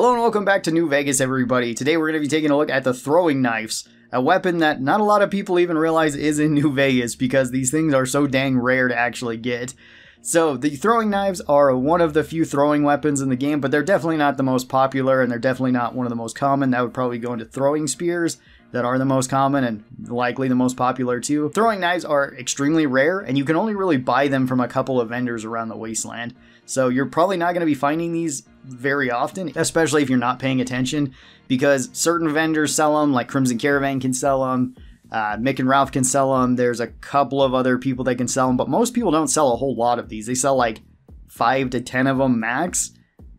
Hello and welcome back to New Vegas, everybody. Today we're going to be taking a look at the throwing knives, a weapon that not a lot of people even realize is in New Vegas because these things are so dang rare to actually get. So, the throwing knives are one of the few throwing weapons in the game, but they're definitely not the most popular and they're definitely not one of the most common. That would probably go into throwing spears that are the most common and likely the most popular too. Throwing knives are extremely rare and you can only really buy them from a couple of vendors around the wasteland. So you're probably not going to be finding these very often, especially if you're not paying attention, because certain vendors sell them, like Crimson Caravan can sell them, uh, Mick and Ralph can sell them. There's a couple of other people that can sell them, but most people don't sell a whole lot of these. They sell like five to ten of them max,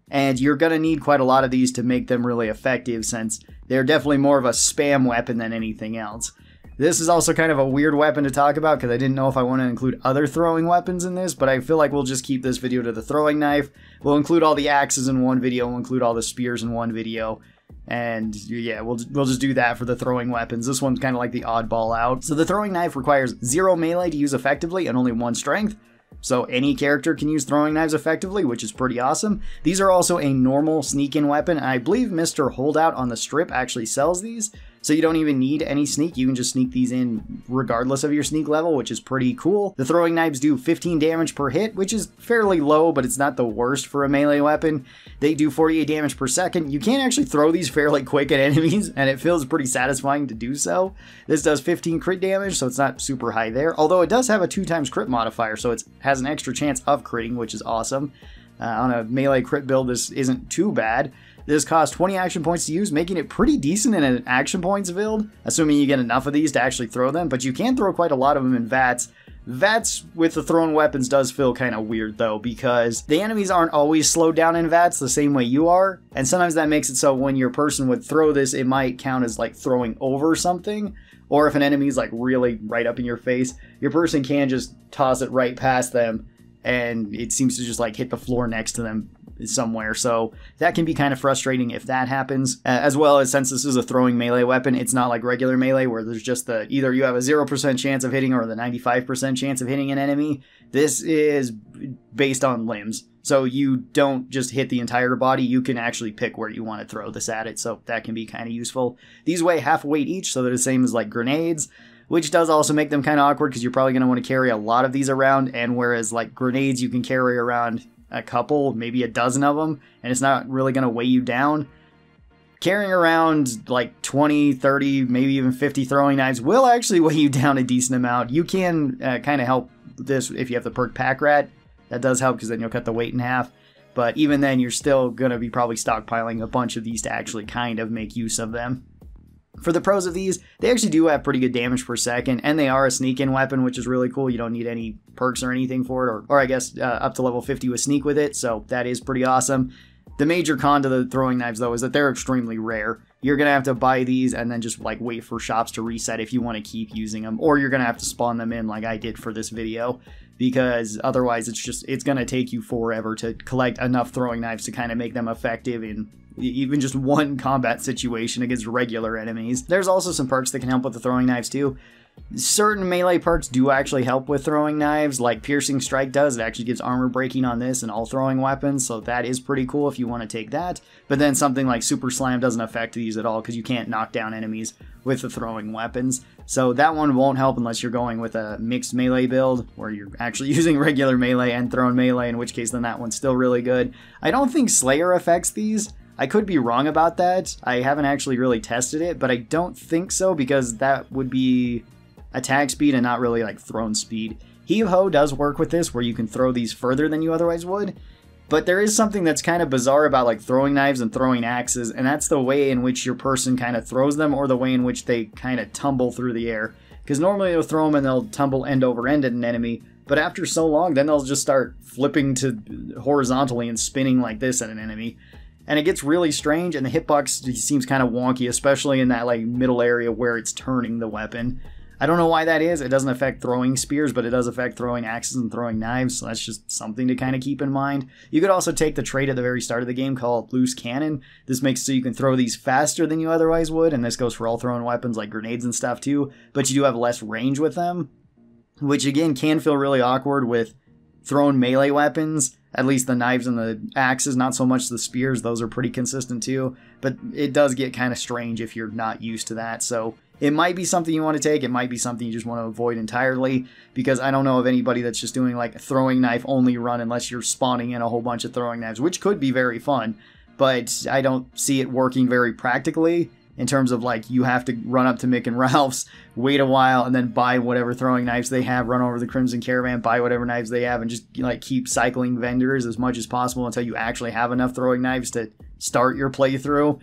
and you're going to need quite a lot of these to make them really effective since they're definitely more of a spam weapon than anything else. This is also kind of a weird weapon to talk about because I didn't know if I want to include other throwing weapons in this, but I feel like we'll just keep this video to the throwing knife. We'll include all the axes in one video, we'll include all the spears in one video. And yeah, we'll, we'll just do that for the throwing weapons. This one's kind of like the oddball out. So the throwing knife requires zero melee to use effectively and only one strength. So any character can use throwing knives effectively, which is pretty awesome. These are also a normal sneak-in weapon. I believe Mr. Holdout on the strip actually sells these. So you don't even need any sneak, you can just sneak these in regardless of your sneak level, which is pretty cool. The throwing knives do 15 damage per hit, which is fairly low, but it's not the worst for a melee weapon. They do 48 damage per second. You can actually throw these fairly quick at enemies, and it feels pretty satisfying to do so. This does 15 crit damage, so it's not super high there, although it does have a 2 times crit modifier, so it has an extra chance of critting, which is awesome. Uh, on a melee crit build, this isn't too bad. This costs 20 action points to use, making it pretty decent in an action points build, assuming you get enough of these to actually throw them, but you can throw quite a lot of them in VATS. VATS with the thrown weapons does feel kind of weird though, because the enemies aren't always slowed down in VATS the same way you are, and sometimes that makes it so when your person would throw this, it might count as like throwing over something, or if an enemy's like really right up in your face, your person can just toss it right past them, and it seems to just like hit the floor next to them somewhere. So that can be kind of frustrating if that happens. As well as since this is a throwing melee weapon, it's not like regular melee where there's just the either you have a 0% chance of hitting or the 95% chance of hitting an enemy. This is based on limbs. So you don't just hit the entire body, you can actually pick where you want to throw this at it. So that can be kind of useful. These weigh half weight each, so they're the same as like grenades which does also make them kind of awkward because you're probably going to want to carry a lot of these around. And whereas like grenades, you can carry around a couple, maybe a dozen of them, and it's not really going to weigh you down. Carrying around like 20, 30, maybe even 50 throwing knives will actually weigh you down a decent amount. You can uh, kind of help this if you have the perk Pack Rat. That does help because then you'll cut the weight in half. But even then, you're still going to be probably stockpiling a bunch of these to actually kind of make use of them. For the pros of these, they actually do have pretty good damage per second, and they are a sneak-in weapon, which is really cool. You don't need any perks or anything for it, or, or I guess uh, up to level 50 with sneak with it, so that is pretty awesome. The major con to the throwing knives, though, is that they're extremely rare. You're going to have to buy these and then just like wait for shops to reset if you want to keep using them, or you're going to have to spawn them in like I did for this video, because otherwise it's just, it's going to take you forever to collect enough throwing knives to kind of make them effective in even just one combat situation against regular enemies. There's also some perks that can help with the throwing knives too. Certain melee perks do actually help with throwing knives, like Piercing Strike does. It actually gives armor breaking on this and all throwing weapons, so that is pretty cool if you want to take that. But then something like Super Slam doesn't affect these at all because you can't knock down enemies with the throwing weapons. So that one won't help unless you're going with a mixed melee build where you're actually using regular melee and thrown melee, in which case then that one's still really good. I don't think Slayer affects these. I could be wrong about that. I haven't actually really tested it, but I don't think so because that would be attack speed and not really like thrown speed. Heave Ho does work with this where you can throw these further than you otherwise would, but there is something that's kind of bizarre about like throwing knives and throwing axes, and that's the way in which your person kind of throws them or the way in which they kind of tumble through the air. Because normally they'll throw them and they'll tumble end over end at an enemy, but after so long, then they'll just start flipping to uh, horizontally and spinning like this at an enemy and it gets really strange and the hitbox seems kind of wonky especially in that like middle area where it's turning the weapon i don't know why that is it doesn't affect throwing spears but it does affect throwing axes and throwing knives so that's just something to kind of keep in mind you could also take the trait at the very start of the game called loose cannon this makes so you can throw these faster than you otherwise would and this goes for all thrown weapons like grenades and stuff too but you do have less range with them which again can feel really awkward with thrown melee weapons At least the knives and the axes, not so much the spears, those are pretty consistent too. But it does get kind of strange if you're not used to that. So it might be something you want to take, it might be something you just want to avoid entirely, because I don't know of anybody that's just doing like a throwing knife only run unless you're spawning in a whole bunch of throwing knives, which could be very fun, but I don't see it working very practically in terms of like you have to run up to Mick and Ralph's, wait a while, and then buy whatever throwing knives they have, run over the Crimson Caravan, buy whatever knives they have, and just like keep cycling vendors as much as possible until you actually have enough throwing knives to start your playthrough.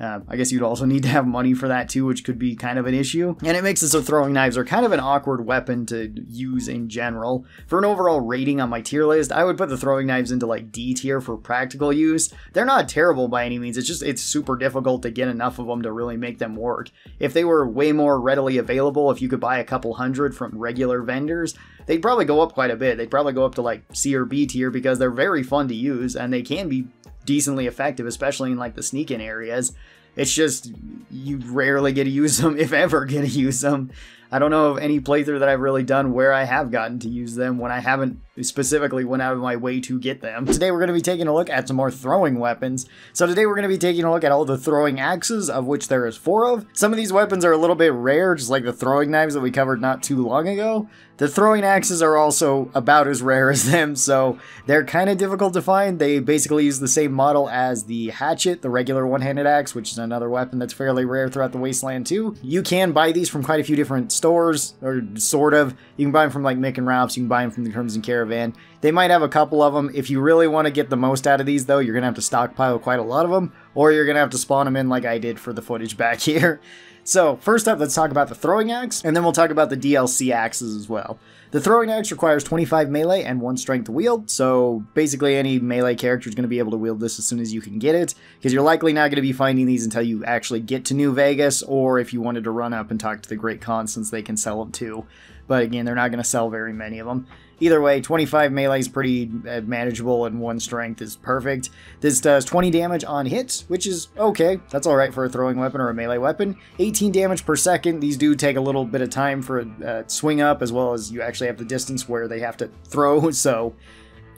Uh, I guess you'd also need to have money for that too, which could be kind of an issue. And it makes it so throwing knives are kind of an awkward weapon to use in general. For an overall rating on my tier list, I would put the throwing knives into like D tier for practical use. They're not terrible by any means, it's just it's super difficult to get enough of them to really make them work. If they were way more readily available, if you could buy a couple hundred from regular vendors, they'd probably go up quite a bit. They'd probably go up to like C or B tier because they're very fun to use and they can be decently effective, especially in like the sneak in areas. It's just you rarely get to use them, if ever get to use them. I don't know of any playthrough that I've really done where I have gotten to use them when I haven't specifically went out of my way to get them. Today we're going to be taking a look at some more throwing weapons. So today we're going to be taking a look at all the throwing axes, of which there is four of. Some of these weapons are a little bit rare, just like the throwing knives that we covered not too long ago. The throwing axes are also about as rare as them, so they're kind of difficult to find. They basically use the same model as the hatchet, the regular one-handed axe, which is another weapon that's fairly rare throughout the Wasteland too. You can buy these from quite a few different stores, or sort of. You can buy them from like Mick and Ralph's, you can buy them from the Crimson Caravan. They might have a couple of them. If you really want to get the most out of these though, you're going to have to stockpile quite a lot of them, or you're going to have to spawn them in like I did for the footage back here. So, first up, let's talk about the throwing axe, and then we'll talk about the DLC axes as well. The throwing axe requires 25 melee and 1 strength to wield, so basically any melee character is going to be able to wield this as soon as you can get it, because you're likely not going to be finding these until you actually get to New Vegas, or if you wanted to run up and talk to the Great Khan since they can sell them too. But again, they're not going to sell very many of them. Either way, 25 melee is pretty uh, manageable and 1 strength is perfect. This does 20 damage on hits, which is okay. That's alright for a throwing weapon or a melee weapon. 18 damage per second. These do take a little bit of time for a uh, swing up, as well as you actually have the distance where they have to throw, so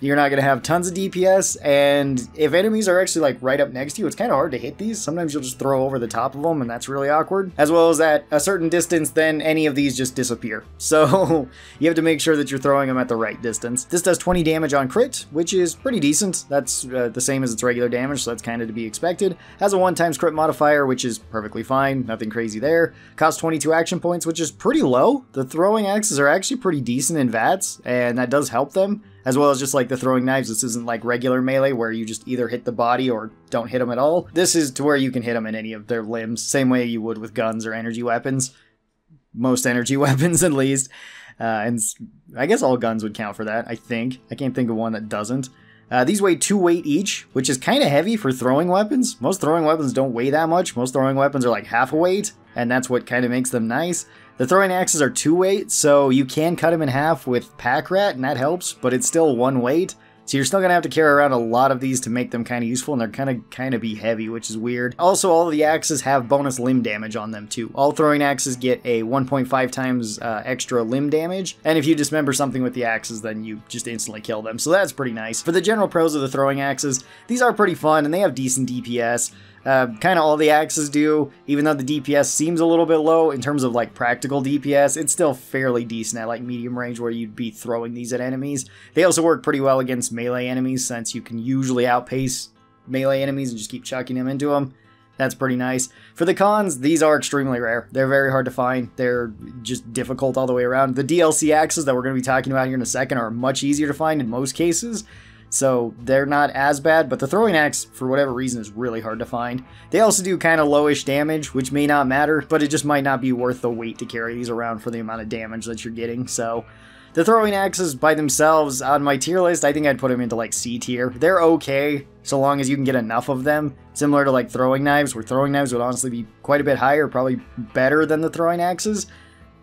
you're not going to have tons of DPS, and if enemies are actually like right up next to you, it's kind of hard to hit these. Sometimes you'll just throw over the top of them, and that's really awkward. As well as at a certain distance, then any of these just disappear. So you have to make sure that you're throwing them at the right distance. This does 20 damage on crit, which is pretty decent. That's uh, the same as its regular damage, so that's kind of to be expected. Has a 1 times crit modifier, which is perfectly fine. Nothing crazy there. Costs 22 action points, which is pretty low. The throwing axes are actually pretty decent in VATS, and that does help them as well as just like the throwing knives. This isn't like regular melee where you just either hit the body or don't hit them at all. This is to where you can hit them in any of their limbs, same way you would with guns or energy weapons. Most energy weapons, at least. Uh, and I guess all guns would count for that, I think. I can't think of one that doesn't. Uh, these weigh two weight each, which is kind of heavy for throwing weapons. Most throwing weapons don't weigh that much. Most throwing weapons are like half a weight, and that's what kind of makes them nice. The throwing axes are two weight, so you can cut them in half with Pack Rat, and that helps, but it's still one weight. So you're still gonna have to carry around a lot of these to make them kind of useful, and they're kind of kind of be heavy, which is weird. Also, all the axes have bonus limb damage on them too. All throwing axes get a 1.5 times uh, extra limb damage, and if you dismember something with the axes, then you just instantly kill them. So that's pretty nice. For the general pros of the throwing axes, these are pretty fun, and they have decent DPS. Uh, kind of all the axes do, even though the DPS seems a little bit low in terms of like practical DPS, it's still fairly decent at like medium range where you'd be throwing these at enemies. They also work pretty well against melee enemies since you can usually outpace melee enemies and just keep chucking them into them. That's pretty nice. For the cons, these are extremely rare. They're very hard to find. They're just difficult all the way around. The DLC axes that we're going to be talking about here in a second are much easier to find in most cases, so they're not as bad, but the throwing axe, for whatever reason, is really hard to find. They also do kind of lowish damage, which may not matter, but it just might not be worth the weight to carry these around for the amount of damage that you're getting, so... The throwing axes by themselves, on my tier list, I think I'd put them into like C tier. They're okay, so long as you can get enough of them. Similar to like throwing knives, where throwing knives would honestly be quite a bit higher, probably better than the throwing axes.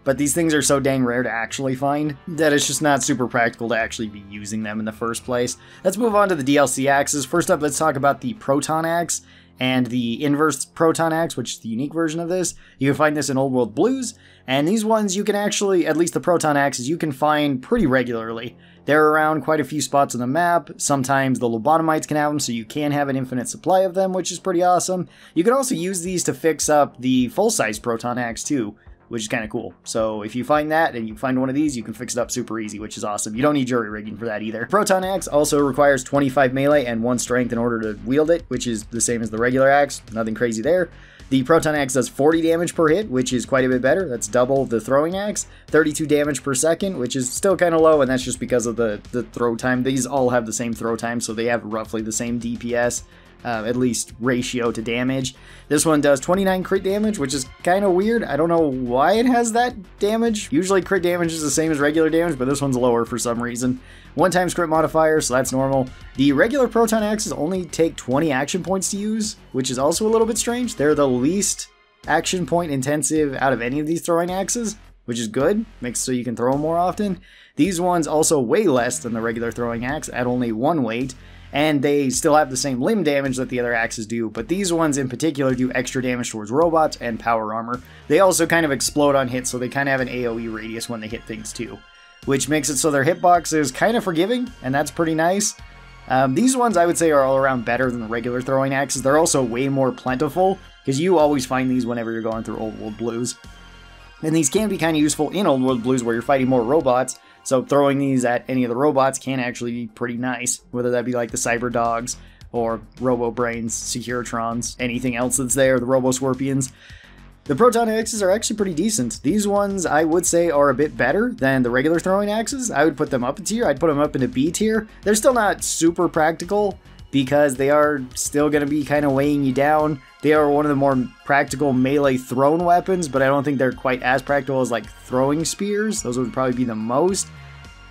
But these things are so dang rare to actually find that it's just not super practical to actually be using them in the first place. Let's move on to the DLC axes. First up, let's talk about the Proton Axe and the Inverse Proton Axe, which is the unique version of this. You can find this in Old World Blues, and these ones you can actually, at least the Proton Axes, you can find pretty regularly. They're around quite a few spots on the map. Sometimes the lobotomites can have them, so you can have an infinite supply of them, which is pretty awesome. You can also use these to fix up the full-size proton axe too, which is kind of cool. So if you find that and you find one of these, you can fix it up super easy, which is awesome. You don't need jury rigging for that either. Proton axe also requires 25 melee and 1 strength in order to wield it, which is the same as the regular axe. Nothing crazy there. The Proton Axe does 40 damage per hit, which is quite a bit better. That's double the throwing axe. 32 damage per second, which is still kind of low, and that's just because of the, the throw time. These all have the same throw time, so they have roughly the same DPS. Uh, at least ratio to damage. This one does 29 crit damage, which is kind of weird. I don't know why it has that damage. Usually crit damage is the same as regular damage, but this one's lower for some reason. One times crit modifier, so that's normal. The regular proton axes only take 20 action points to use, which is also a little bit strange. They're the least action point intensive out of any of these throwing axes, which is good, makes so you can throw them more often. These ones also weigh less than the regular throwing axe at only one weight, and they still have the same limb damage that the other axes do, but these ones in particular do extra damage towards robots and power armor. They also kind of explode on hit, so they kind of have an AoE radius when they hit things too, which makes it so their hitbox is kind of forgiving, and that's pretty nice. Um, these ones I would say are all around better than the regular throwing axes. They're also way more plentiful, because you always find these whenever you're going through Old World Blues. And these can be kind of useful in Old World Blues where you're fighting more robots, so throwing these at any of the robots can actually be pretty nice, whether that be like the Cyber Dogs or Robo Brains, Securitrons, anything else that's there, the Robo Scorpions. The Proton Axes are actually pretty decent. These ones, I would say, are a bit better than the regular throwing axes. I would put them up a tier. I'd put them up into B tier. They're still not super practical because they are still going to be kind of weighing you down. They are one of the more practical melee thrown weapons, but I don't think they're quite as practical as like throwing spears. Those would probably be the most.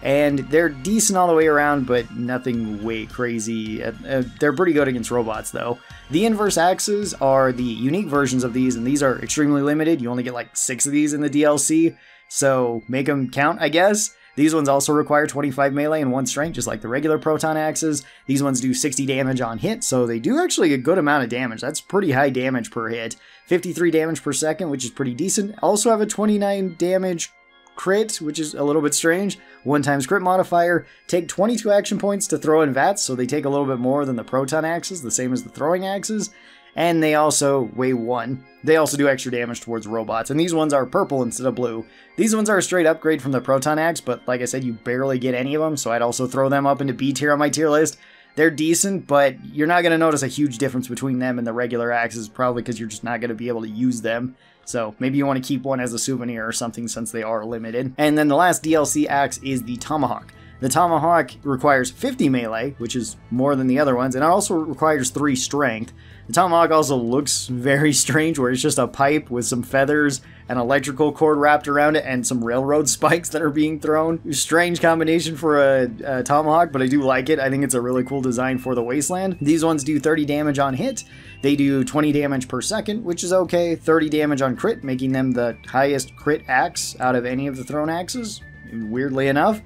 And they're decent all the way around, but nothing way crazy. Uh, they're pretty good against robots, though. The inverse axes are the unique versions of these, and these are extremely limited. You only get like six of these in the DLC, so make them count, I guess. These ones also require 25 melee and 1 strength, just like the regular proton axes. These ones do 60 damage on hit, so they do actually a good amount of damage. That's pretty high damage per hit. 53 damage per second, which is pretty decent. Also have a 29 damage crit, which is a little bit strange. One times crit modifier. Take 22 action points to throw in VATS, so they take a little bit more than the proton axes, the same as the throwing axes and they also weigh one. They also do extra damage towards robots, and these ones are purple instead of blue. These ones are a straight upgrade from the Proton Axe, but like I said, you barely get any of them, so I'd also throw them up into B tier on my tier list. They're decent, but you're not going to notice a huge difference between them and the regular axes, probably because you're just not going to be able to use them. So maybe you want to keep one as a souvenir or something since they are limited. And then the last DLC axe is the Tomahawk. The Tomahawk requires 50 melee, which is more than the other ones, and it also requires 3 strength. The Tomahawk also looks very strange, where it's just a pipe with some feathers, an electrical cord wrapped around it, and some railroad spikes that are being thrown. Strange combination for a, a Tomahawk, but I do like it. I think it's a really cool design for the Wasteland. These ones do 30 damage on hit. They do 20 damage per second, which is okay. 30 damage on crit, making them the highest crit axe out of any of the thrown axes, weirdly enough.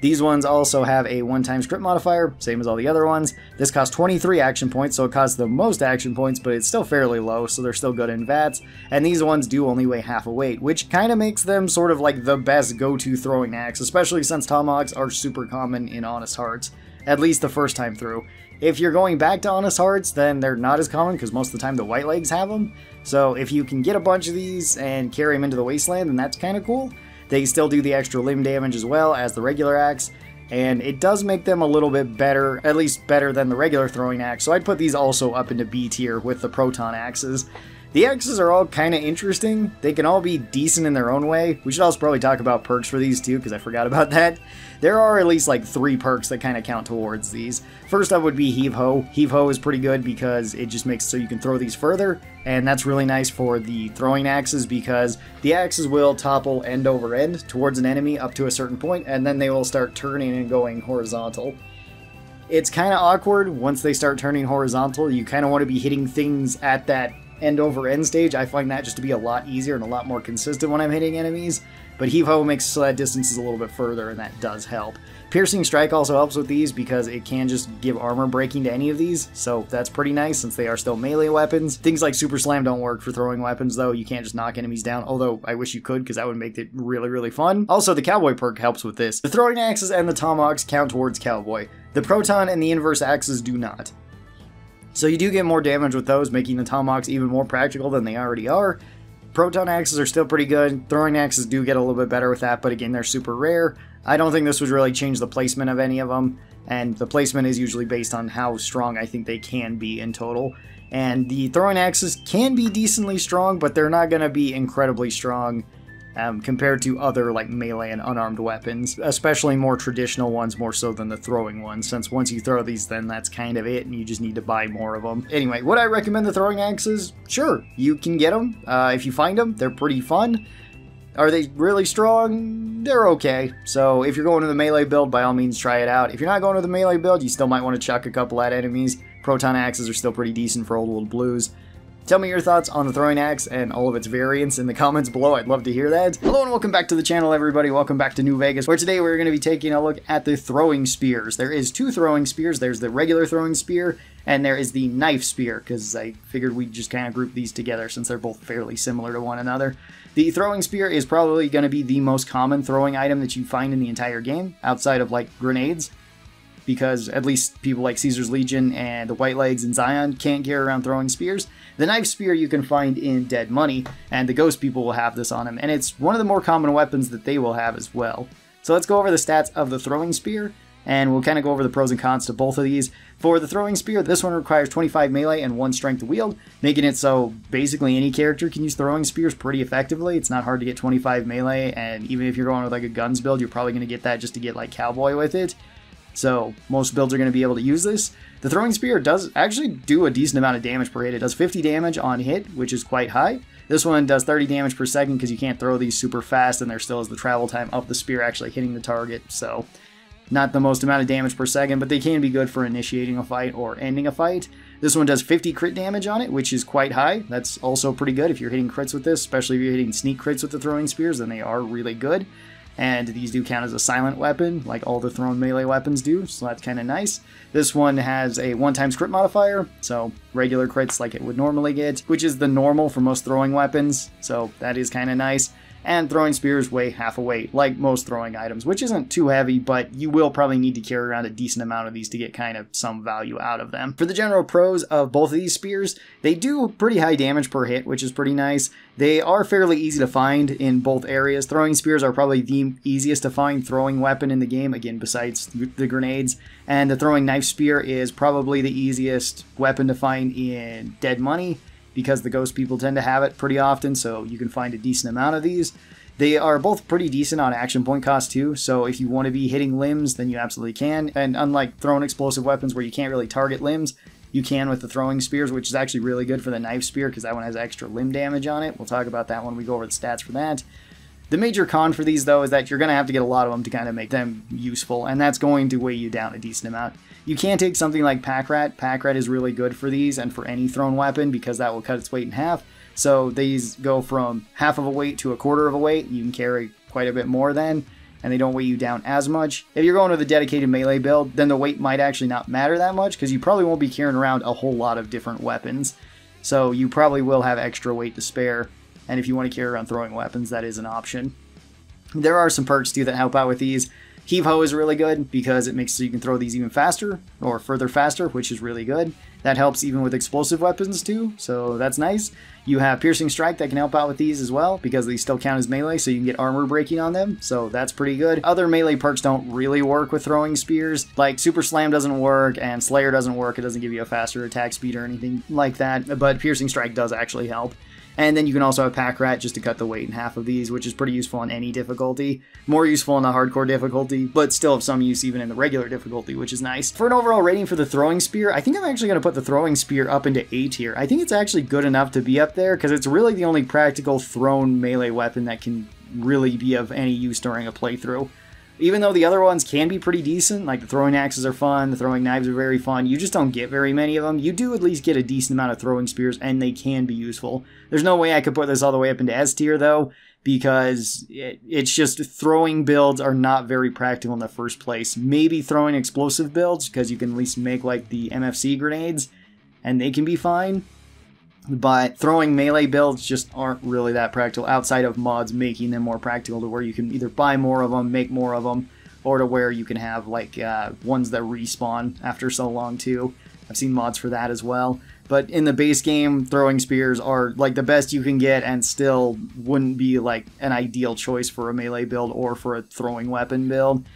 These ones also have a one-times crit modifier, same as all the other ones. This costs 23 action points, so it costs the most action points, but it's still fairly low, so they're still good in VATS. And these ones do only weigh half a weight, which kind of makes them sort of like the best go-to throwing axe, especially since tomahawks are super common in Honest Hearts, at least the first time through. If you're going back to Honest Hearts, then they're not as common because most of the time the White Legs have them. So if you can get a bunch of these and carry them into the Wasteland, then that's kind of cool. They still do the extra limb damage as well as the regular axe, and it does make them a little bit better, at least better than the regular throwing axe, so I'd put these also up into B tier with the proton axes. The axes are all kind of interesting. They can all be decent in their own way. We should also probably talk about perks for these too, because I forgot about that. There are at least like three perks that kind of count towards these. First up would be Heave Ho. Heave Ho is pretty good because it just makes so you can throw these further, and that's really nice for the throwing axes because the axes will topple end over end towards an enemy up to a certain point, and then they will start turning and going horizontal. It's kind of awkward once they start turning horizontal. You kind of want to be hitting things at that end over end stage, I find that just to be a lot easier and a lot more consistent when I'm hitting enemies. But Heave Ho makes that distance is a little bit further, and that does help. Piercing Strike also helps with these because it can just give armor breaking to any of these, so that's pretty nice since they are still melee weapons. Things like Super Slam don't work for throwing weapons though, you can't just knock enemies down, although I wish you could because that would make it really, really fun. Also, the Cowboy perk helps with this. The throwing axes and the tomahawks count towards Cowboy. The Proton and the inverse axes do not. So you do get more damage with those, making the tomahawks even more practical than they already are. Proton axes are still pretty good. Throwing axes do get a little bit better with that, but again, they're super rare. I don't think this would really change the placement of any of them, and the placement is usually based on how strong I think they can be in total. And the throwing axes can be decently strong, but they're not going to be incredibly strong um, compared to other like melee and unarmed weapons, especially more traditional ones more so than the throwing ones, since once you throw these, then that's kind of it, and you just need to buy more of them. Anyway, would I recommend the throwing axes? Sure, you can get them. Uh, if you find them, they're pretty fun. Are they really strong? They're okay. So if you're going to the melee build, by all means try it out. If you're not going to the melee build, you still might want to chuck a couple at enemies. Proton axes are still pretty decent for old world blues. Tell me your thoughts on the throwing axe and all of its variants in the comments below. I'd love to hear that. Hello and welcome back to the channel, everybody. Welcome back to New Vegas, where today we're going to be taking a look at the throwing spears. There is two throwing spears. There's the regular throwing spear, and there is the knife spear, because I figured we'd just kind of group these together since they're both fairly similar to one another. The throwing spear is probably going to be the most common throwing item that you find in the entire game, outside of like grenades because at least people like Caesar's Legion and the White Legs and Zion can't carry around throwing spears. The knife spear you can find in Dead Money, and the Ghost people will have this on them, and it's one of the more common weapons that they will have as well. So let's go over the stats of the throwing spear, and we'll kind of go over the pros and cons to both of these. For the throwing spear, this one requires 25 melee and 1 strength wield, making it so basically any character can use throwing spears pretty effectively. It's not hard to get 25 melee, and even if you're going with like a guns build, you're probably going to get that just to get like cowboy with it. So most builds are going to be able to use this. The throwing spear does actually do a decent amount of damage per hit. It does 50 damage on hit, which is quite high. This one does 30 damage per second because you can't throw these super fast and there still is the travel time of the spear actually hitting the target. So not the most amount of damage per second, but they can be good for initiating a fight or ending a fight. This one does 50 crit damage on it, which is quite high. That's also pretty good if you're hitting crits with this, especially if you're hitting sneak crits with the throwing spears, then they are really good and these do count as a silent weapon, like all the thrown melee weapons do, so that's kind of nice. This one has a one-time crit modifier, so regular crits like it would normally get, which is the normal for most throwing weapons, so that is kind of nice and throwing spears weigh half a weight, like most throwing items, which isn't too heavy, but you will probably need to carry around a decent amount of these to get kind of some value out of them. For the general pros of both of these spears, they do pretty high damage per hit, which is pretty nice. They are fairly easy to find in both areas. Throwing spears are probably the easiest to find throwing weapon in the game, again, besides the grenades. And the throwing knife spear is probably the easiest weapon to find in Dead Money because the ghost people tend to have it pretty often, so you can find a decent amount of these. They are both pretty decent on action point cost too, so if you want to be hitting limbs, then you absolutely can. And unlike throwing explosive weapons where you can't really target limbs, you can with the throwing spears, which is actually really good for the knife spear because that one has extra limb damage on it. We'll talk about that when we go over the stats for that. The major con for these, though, is that you're going to have to get a lot of them to kind of make them useful, and that's going to weigh you down a decent amount. You can take something like Pack Rat. Pack Rat is really good for these and for any thrown weapon because that will cut its weight in half. So these go from half of a weight to a quarter of a weight. You can carry quite a bit more then, and they don't weigh you down as much. If you're going with a dedicated melee build, then the weight might actually not matter that much because you probably won't be carrying around a whole lot of different weapons. So you probably will have extra weight to spare and if you want to carry around throwing weapons, that is an option. There are some perks too that help out with these. Heave Ho is really good because it makes so you can throw these even faster or further faster, which is really good. That helps even with explosive weapons too, so that's nice. You have Piercing Strike that can help out with these as well because they still count as melee, so you can get armor breaking on them, so that's pretty good. Other melee perks don't really work with throwing spears, like Super Slam doesn't work and Slayer doesn't work. It doesn't give you a faster attack speed or anything like that, but Piercing Strike does actually help. And then you can also have Pack Rat just to cut the weight in half of these, which is pretty useful on any difficulty. More useful in the hardcore difficulty, but still of some use even in the regular difficulty, which is nice. For an overall rating for the throwing spear, I think I'm actually going to put the throwing spear up into A tier. I think it's actually good enough to be up there because it's really the only practical thrown melee weapon that can really be of any use during a playthrough. Even though the other ones can be pretty decent, like the throwing axes are fun, the throwing knives are very fun, you just don't get very many of them. You do at least get a decent amount of throwing spears, and they can be useful. There's no way I could put this all the way up into S tier, though, because it, it's just throwing builds are not very practical in the first place. Maybe throwing explosive builds, because you can at least make like the MFC grenades, and they can be fine. But throwing melee builds just aren't really that practical outside of mods making them more practical to where you can either buy more of them, make more of them, or to where you can have like uh, ones that respawn after so long too. I've seen mods for that as well. But in the base game, throwing spears are like the best you can get and still wouldn't be like an ideal choice for a melee build or for a throwing weapon build.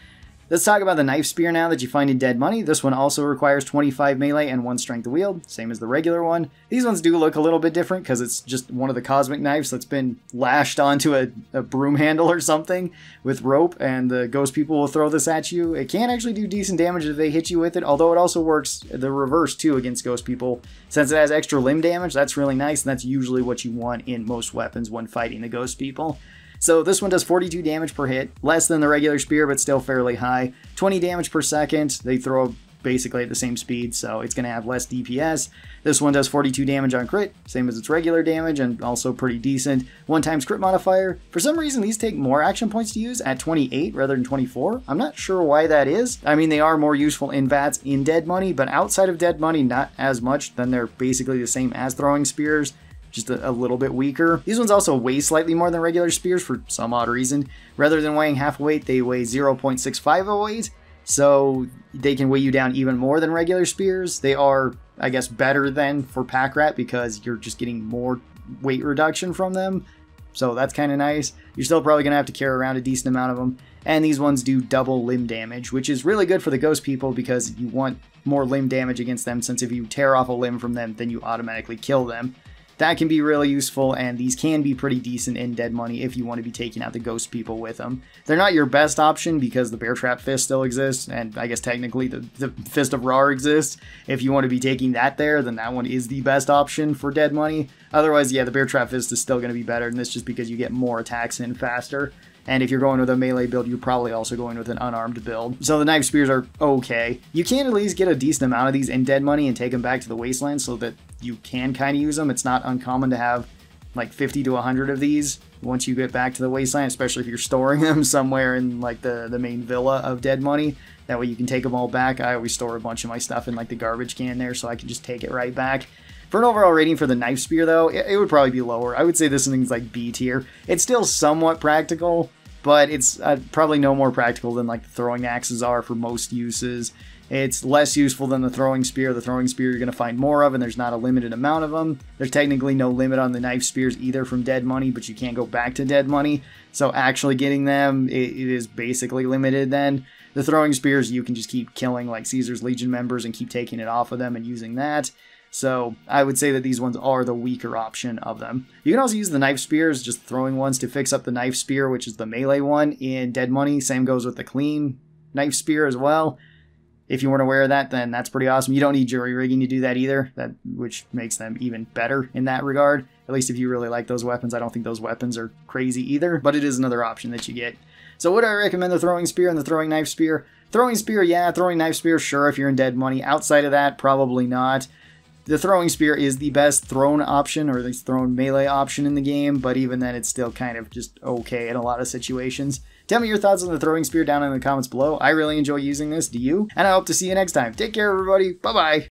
Let's talk about the knife spear now that you find in Dead Money. This one also requires 25 melee and 1 strength to wield, same as the regular one. These ones do look a little bit different because it's just one of the cosmic knives that's been lashed onto a, a, broom handle or something with rope, and the ghost people will throw this at you. It can actually do decent damage if they hit you with it, although it also works the reverse too against ghost people. Since it has extra limb damage, that's really nice, and that's usually what you want in most weapons when fighting the ghost people. So this one does 42 damage per hit, less than the regular spear, but still fairly high. 20 damage per second. They throw basically at the same speed, so it's going to have less DPS. This one does 42 damage on crit, same as its regular damage, and also pretty decent. One times crit modifier. For some reason, these take more action points to use at 28 rather than 24. I'm not sure why that is. I mean, they are more useful in VATS in Dead Money, but outside of Dead Money, not as much. Then they're basically the same as throwing spears just a, a, little bit weaker. These ones also weigh slightly more than regular spears for some odd reason. Rather than weighing half weight, they weigh 0.65 weight, so they can weigh you down even more than regular spears. They are, I guess, better than for pack rat because you're just getting more weight reduction from them. So that's kind of nice. You're still probably going to have to carry around a decent amount of them. And these ones do double limb damage, which is really good for the ghost people because you want more limb damage against them since if you tear off a limb from them, then you automatically kill them. That can be really useful, and these can be pretty decent in dead money if you want to be taking out the ghost people with them. They're not your best option because the bear trap fist still exists, and I guess technically the, the fist of Rawr exists. If you want to be taking that there, then that one is the best option for dead money. Otherwise, yeah, the bear trap fist is still going to be better, and this just because you get more attacks in faster. And if you're going with a melee build, you're probably also going with an unarmed build. So the knife spears are okay. You can at least get a decent amount of these in dead money and take them back to the wasteland so that you can kind of use them. It's not uncommon to have like 50 to 100 of these once you get back to the wasteland, especially if you're storing them somewhere in like the, the main villa of dead money. That way you can take them all back. I always store a bunch of my stuff in like the garbage can there so I can just take it right back. For an overall rating for the knife spear, though, it, it would probably be lower. I would say this thing's like B tier. It's still somewhat practical, but it's uh, probably no more practical than like throwing axes are for most uses. It's less useful than the throwing spear. The throwing spear you're going to find more of, and there's not a limited amount of them. There's technically no limit on the knife spears either from dead money, but you can't go back to dead money. So actually getting them, it, it is basically limited then. The throwing spears, you can just keep killing like Caesar's Legion members and keep taking it off of them and using that. So I would say that these ones are the weaker option of them. You can also use the knife spears, just throwing ones to fix up the knife spear, which is the melee one in Dead Money. Same goes with the clean knife spear as well. If you weren't aware of that, then that's pretty awesome. You don't need jury rigging to do that either, that which makes them even better in that regard. At least if you really like those weapons. I don't think those weapons are crazy either, but it is another option that you get. So would I recommend the throwing spear and the throwing knife spear? Throwing spear, yeah. Throwing knife spear, sure, if you're in dead money. Outside of that, probably not. The throwing spear is the best thrown option, or the thrown melee option in the game, but even then it's still kind of just okay in a lot of situations. Tell me your thoughts on the throwing spear down in the comments below. I really enjoy using this. Do you? And I hope to see you next time. Take care, everybody. Bye-bye.